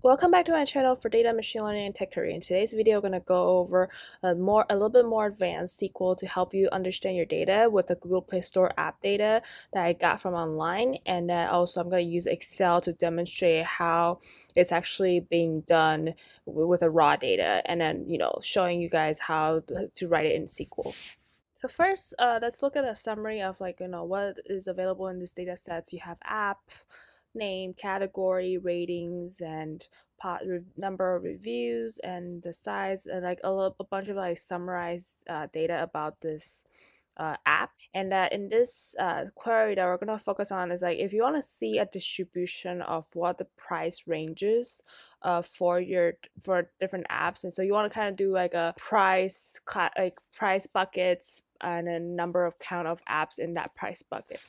Welcome back to my channel for data, machine learning, and tech career. In today's video, I'm going to go over a more, a little bit more advanced SQL to help you understand your data with the Google Play Store app data that I got from online. And then also I'm going to use Excel to demonstrate how it's actually being done with a raw data and then, you know, showing you guys how to write it in SQL. So first, uh, let's look at a summary of like, you know, what is available in this data sets. You have app, name, category, ratings, and pot number of reviews and the size and like a, a bunch of like summarized uh, data about this uh, app. And that in this uh, query that we're going to focus on is like if you want to see a distribution of what the price ranges uh, for your for different apps and so you want to kind of do like a price like price buckets and a number of count of apps in that price bucket.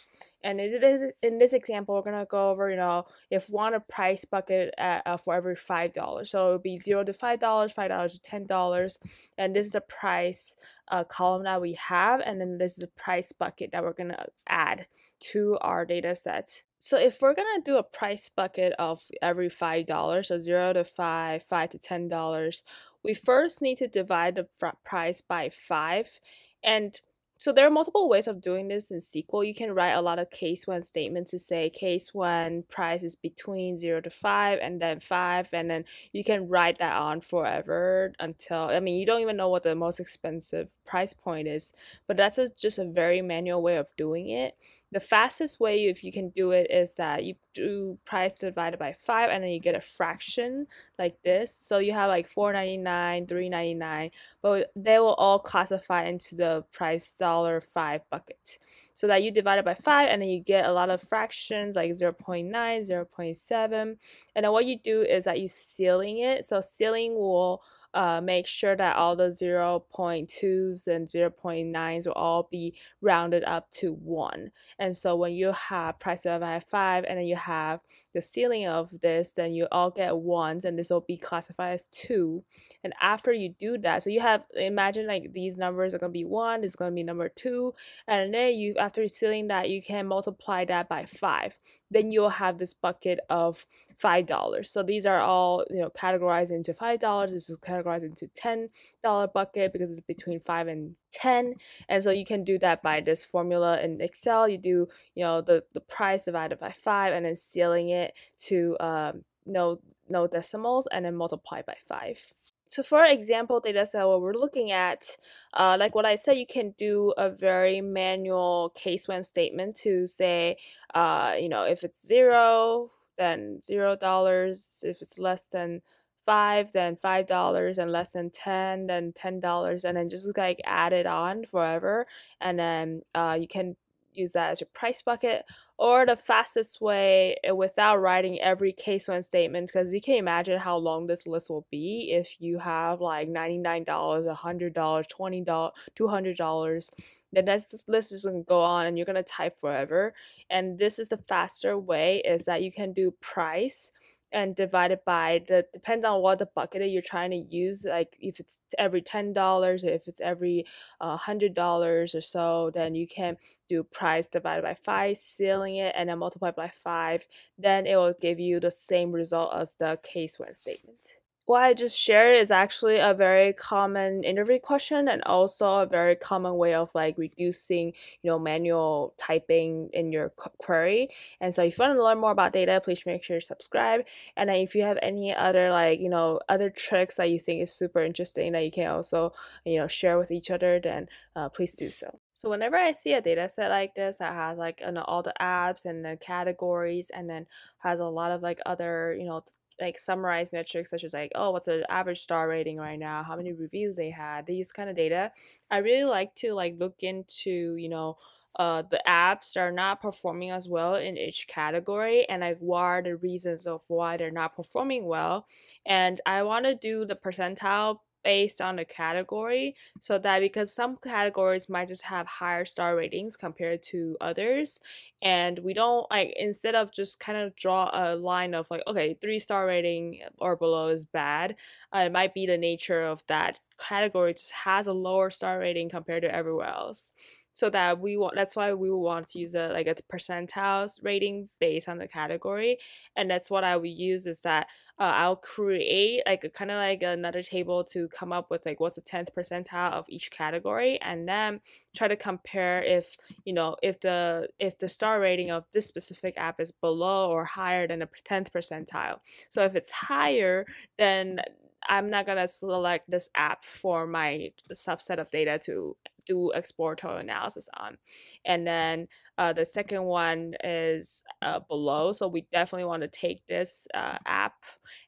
And it is in this example, we're gonna go over, you know, if want a price bucket at, uh, for every five dollars, so it would be zero to five dollars, five dollars to ten dollars, and this is the price uh, column that we have, and then this is the price bucket that we're gonna add to our data set. So if we're gonna do a price bucket of every five dollars, so zero to five, five to ten dollars, we first need to divide the price by five and so there are multiple ways of doing this in SQL. You can write a lot of case when statements to say case when price is between 0 to 5 and then 5 and then you can write that on forever until I mean you don't even know what the most expensive price point is, but that's a, just a very manual way of doing it the fastest way if you can do it is that you do price divided by 5 and then you get a fraction like this. So you have like 4.99 3.99 but they will all classify into the price dollar 5 bucket. So that you divide it by 5 and then you get a lot of fractions like 0 0.9 0 0.7 and then what you do is that you ceiling it. So ceiling will uh, make sure that all the 0.2s and 0.9s will all be rounded up to 1. And so when you have price of 5 and then you have the ceiling of this, then you all get 1s and this will be classified as 2. And after you do that, so you have, imagine like these numbers are going to be 1, this is going to be number 2, and then you, after ceiling that, you can multiply that by 5 then you'll have this bucket of five dollars. So these are all you know categorized into five dollars. This is categorized into ten dollar bucket because it's between five and ten. And so you can do that by this formula in Excel. You do you know the the price divided by five and then ceiling it to um, no no decimals and then multiply by five so for example data set what we're looking at uh, like what i said you can do a very manual case when statement to say uh, you know if it's zero then zero dollars if it's less than five then five dollars and less than ten then ten dollars and then just like add it on forever and then uh, you can use that as your price bucket or the fastest way eh, without writing every case when statement because you can imagine how long this list will be if you have like $99 $100 $20 $200 then this list is going to go on and you're going to type forever and this is the faster way is that you can do price and divide it by the depends on what the bucket that you're trying to use like if it's every ten dollars if it's every uh, hundred dollars or so then you can do price divided by five ceiling it and then multiply by five. Then it will give you the same result as the case when statement what I just shared is actually a very common interview question and also a very common way of like reducing, you know, manual typing in your query. And so if you want to learn more about data, please make sure you subscribe. And if you have any other like, you know, other tricks that you think is super interesting that you can also, you know, share with each other, then uh, please do so. So whenever I see a data set like this that has like you know, all the apps and the categories and then has a lot of like other, you know, like summarize metrics such as like oh what's the average star rating right now? How many reviews they had? These kind of data. I really like to like look into you know uh, the apps are not performing as well in each category and like what are the reasons of why they're not performing well. And i want to do the percentile based on the category so that because some categories might just have higher star ratings compared to others and we don't like instead of just kind of draw a line of like okay three star rating or below is bad uh, it might be the nature of that category just has a lower star rating compared to everywhere else so that we want that's why we want to use a like a percentiles rating based on the category and that's what i would use is that uh, i'll create like a kind of like another table to come up with like what's the 10th percentile of each category and then try to compare if you know if the if the star rating of this specific app is below or higher than the 10th percentile. So if it's higher then I'm not gonna select this app for my subset of data to do exploratory analysis on. And then uh, the second one is uh, below. So we definitely want to take this uh, app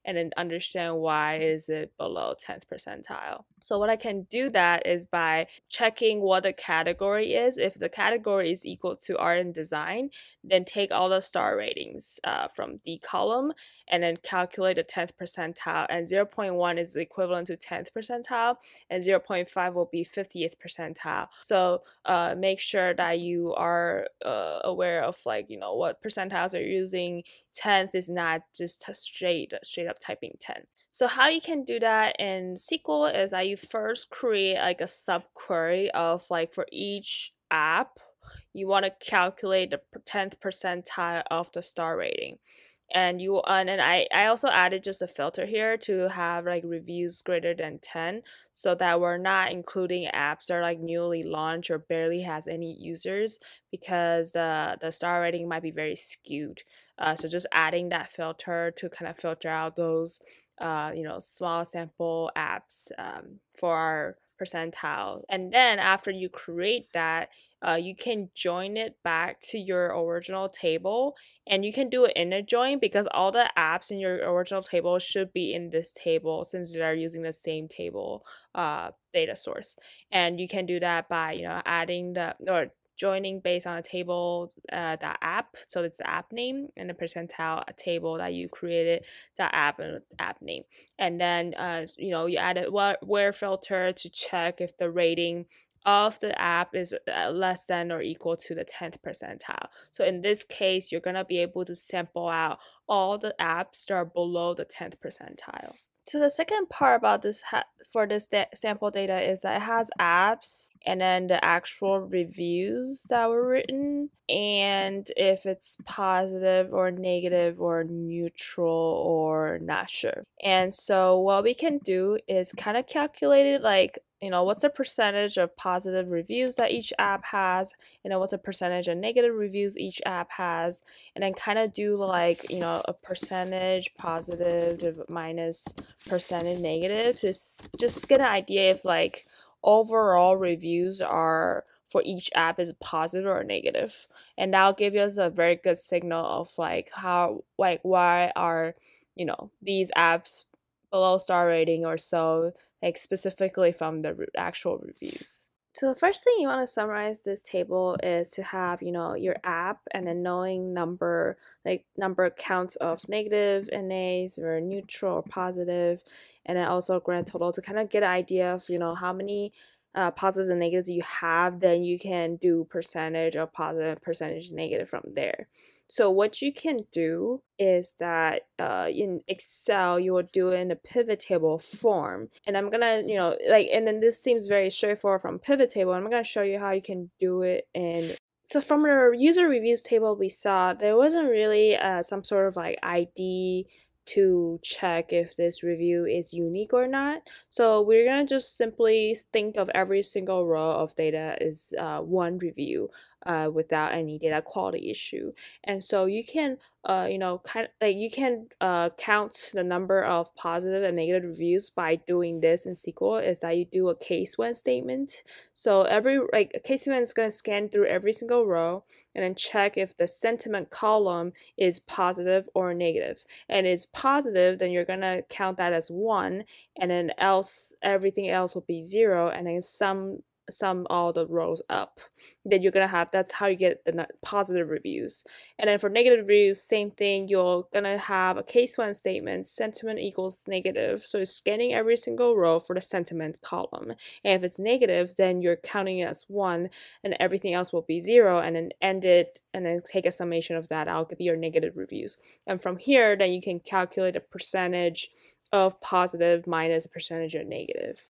and then understand why is it below 10th percentile. So what I can do that is by checking what the category is. If the category is equal to art and design, then take all the star ratings uh, from the column and then calculate the 10th percentile. And 0.1 is equivalent to 10th percentile and 0.5 will be 50th percentile. So uh, make sure that you are uh, aware of like you know what percentiles are using. 10th is not just straight straight up typing 10 so how you can do that in sql is that you first create like a subquery of like for each app. You want to calculate the 10th percentile of the star rating and you and, and I, I also added just a filter here to have like reviews greater than 10 so that we're not including apps that are like newly launched or barely has any users because the the star rating might be very skewed. Uh, so just adding that filter to kind of filter out those uh, you know small sample apps um, for our percentile. And then after you create that uh, you can join it back to your original table and you can do it in a join because all the apps in your original table should be in this table since they're using the same table uh, data source. And you can do that by you know adding the or joining based on a table uh, that app so it's the app name and the percentile table that you created that app and app name. And then uh, you know you add a where filter to check if the rating of the app is uh, less than or equal to the 10th percentile. So in this case, you're going to be able to sample out all the apps that are below the 10th percentile. So the second part about this for this da sample data is that it has apps and then the actual reviews that were written and if it's positive or negative or neutral or not sure. And so what we can do is kind of calculate it like you know what's the percentage of positive reviews that each app has you know what's the percentage of negative reviews each app has and then kind of do like you know a percentage positive minus percentage negative to just get an idea if like overall reviews are for each app is positive or negative. And that'll give you us a very good signal of like how like why are you know these apps below star rating or so, like specifically from the actual reviews. So the first thing you want to summarize this table is to have, you know, your app and a knowing number, like number counts of negative NAs or neutral or positive, and then also grand total to kind of get an idea of, you know, how many uh, positives and negatives you have, then you can do percentage of positive, percentage negative from there. So what you can do is that uh, in Excel, you will do it in a pivot table form. And I'm gonna, you know, like, and then this seems very straightforward from pivot table. I'm gonna show you how you can do it in so from the user reviews table we saw, there wasn't really uh, some sort of like ID to check if this review is unique or not. So we're gonna just simply think of every single row of data is uh, one review uh, without any data quality issue. And so you can, uh, you know, kind of like you can uh, count the number of positive and negative reviews by doing this in SQL. Is that you do a case when statement. So every like a case when is gonna scan through every single row and then check if the sentiment column is positive or negative. And is positive, then you're gonna count that as one, and then else everything else will be zero, and then some sum all the rows up then you're gonna have that's how you get the positive reviews. And then for negative reviews same thing you're gonna have a case when statement sentiment equals negative. So scanning every single row for the sentiment column. And if it's negative then you're counting it as one and everything else will be zero and then end it and then take a summation of that. Give you your negative reviews. And from here then you can calculate a percentage of positive minus a percentage of negative